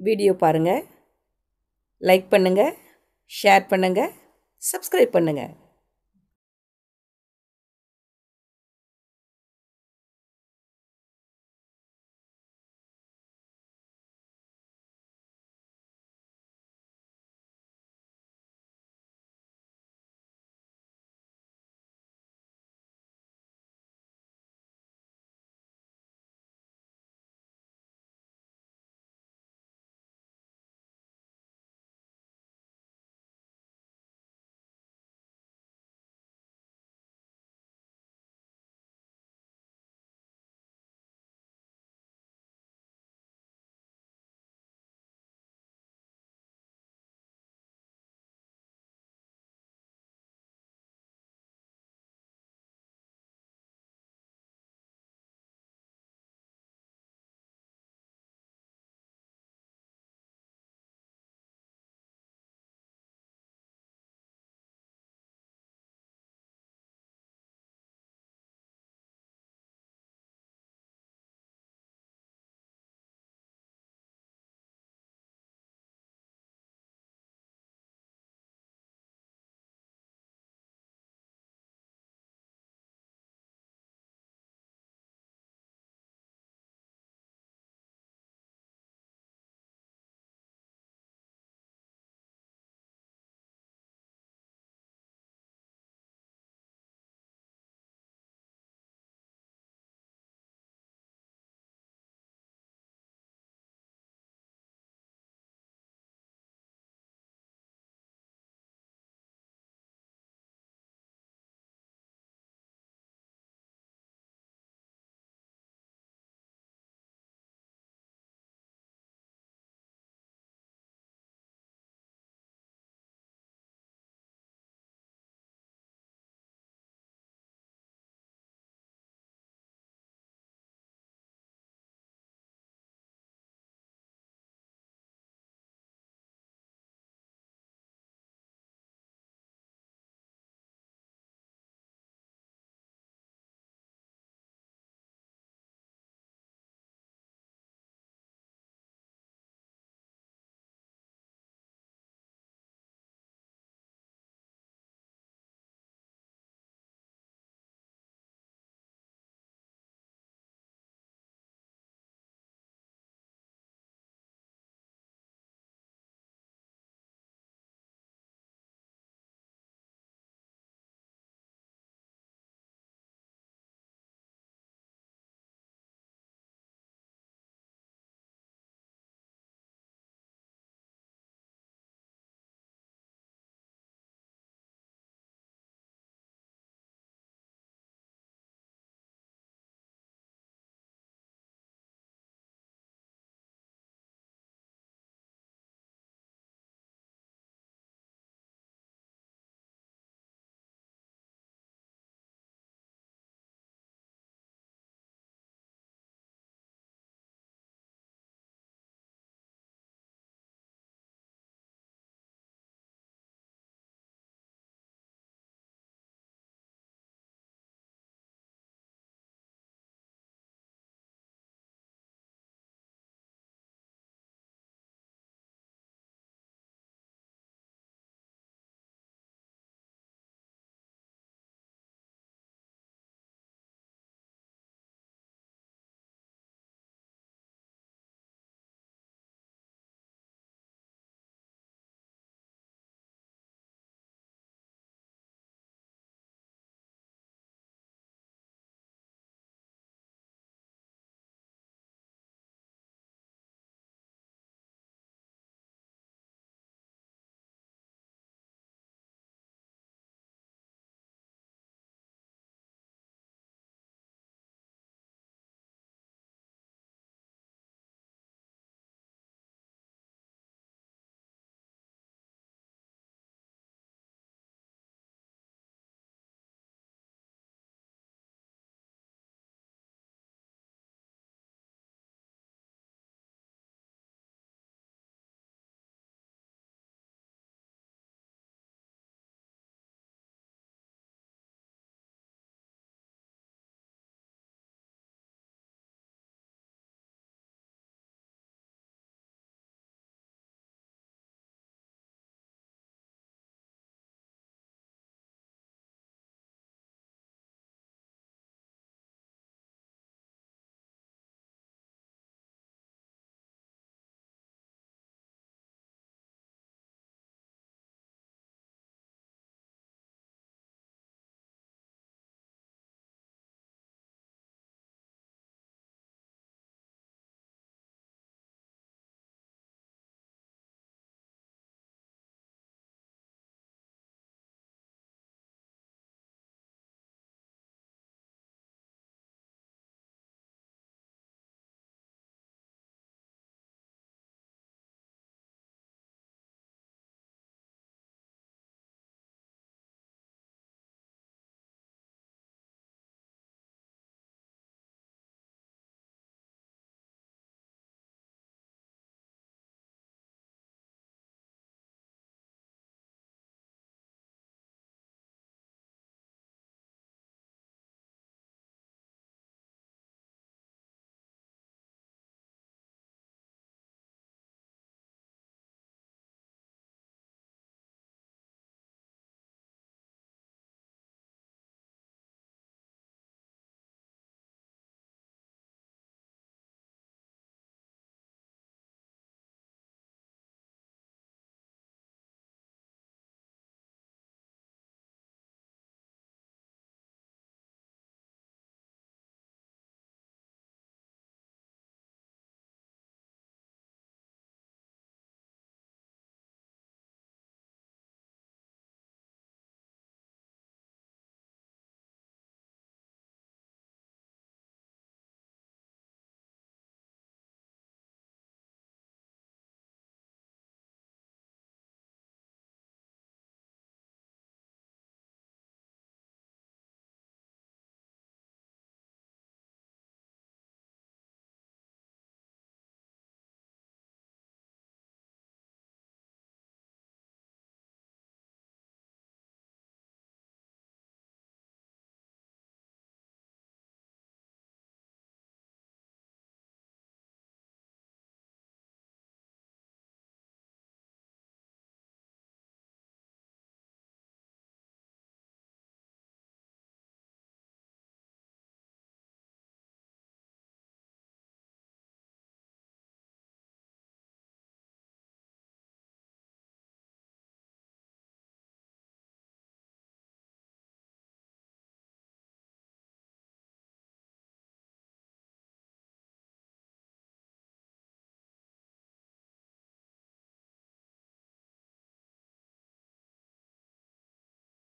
video பாருங்கள் like பண்ணுங்கள் share பண்ணுங்கள் சப்ஸ்கிரைப் பண்ணுங்கள்